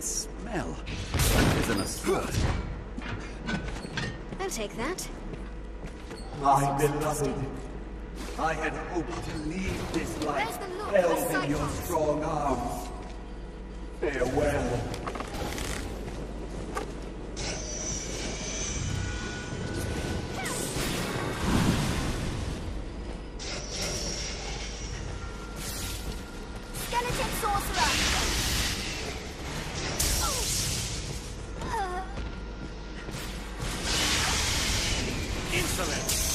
this smell? That is an assault. I'll take that. My beloved, I had hoped to leave this life Where's the look held in your strong arms. Farewell. Insolent! Hold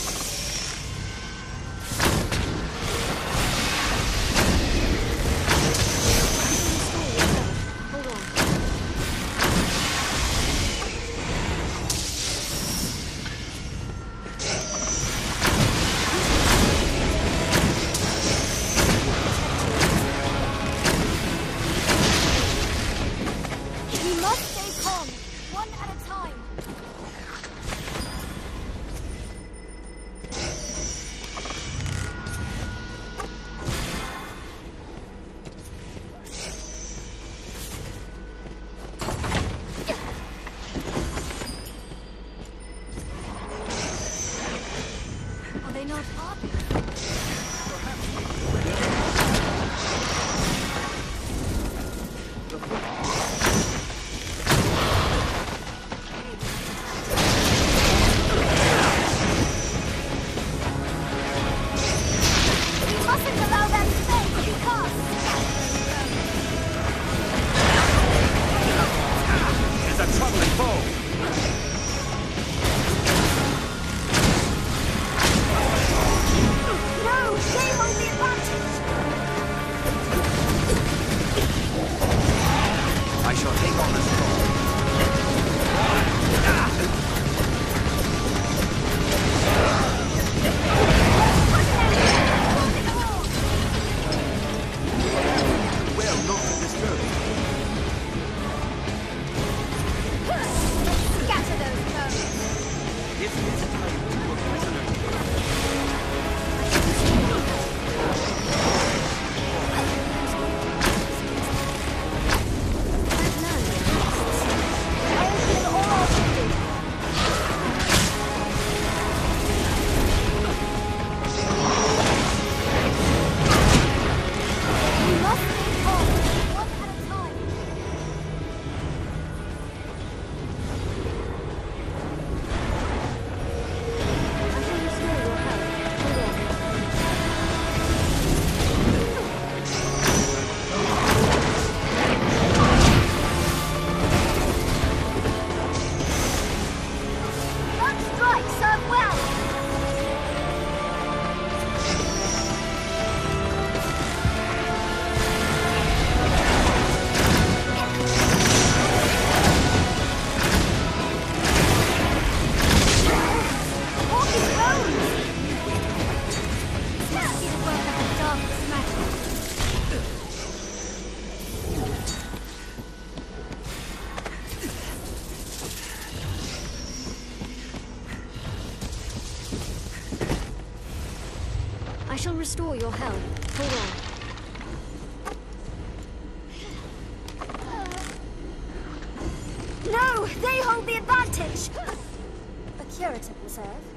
Are they 決別す。I shall restore your health. Hold on. No! They hold the advantage! A curative reserve.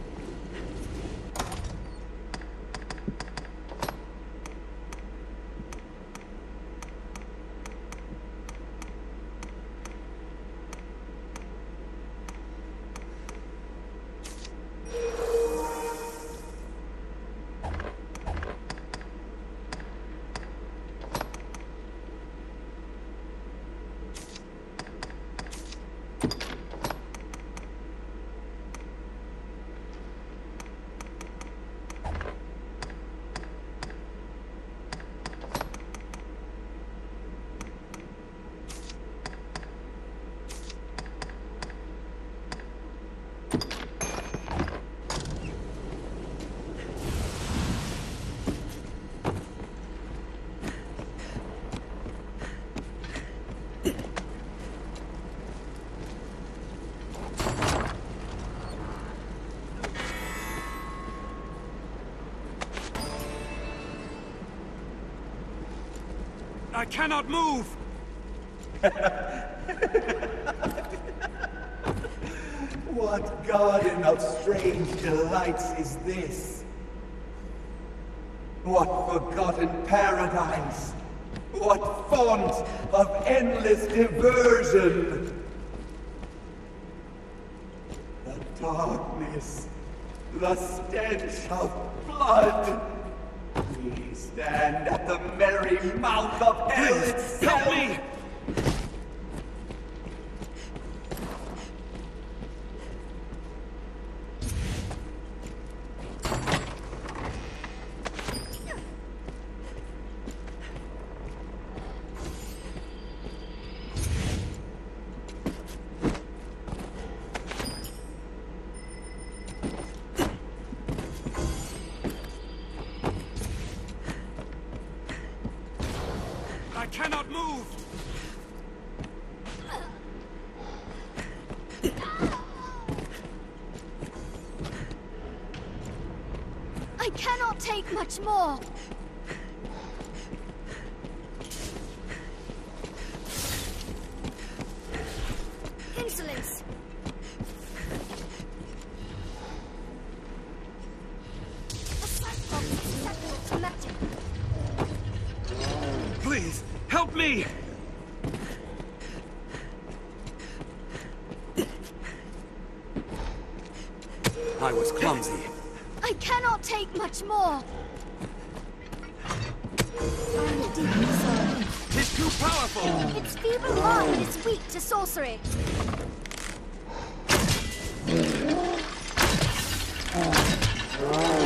I cannot move! what garden of strange delights is this? What forgotten paradise? What font of endless diversion? The darkness, the stench of blood. We stand at the merry mouth of hell itself. Help me! Cannot move! I cannot take much more. Insolence. A cyclops is to magic. Please, help me! I was clumsy. I cannot take much more. I'm deeply sorry. It's too powerful! Its feeble mind is weak to sorcery. Hold